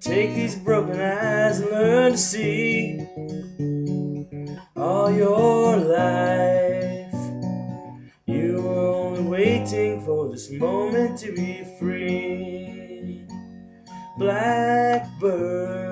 Take these broken eyes and learn to see all your life. You were only waiting for this moment to be free. Blackbird.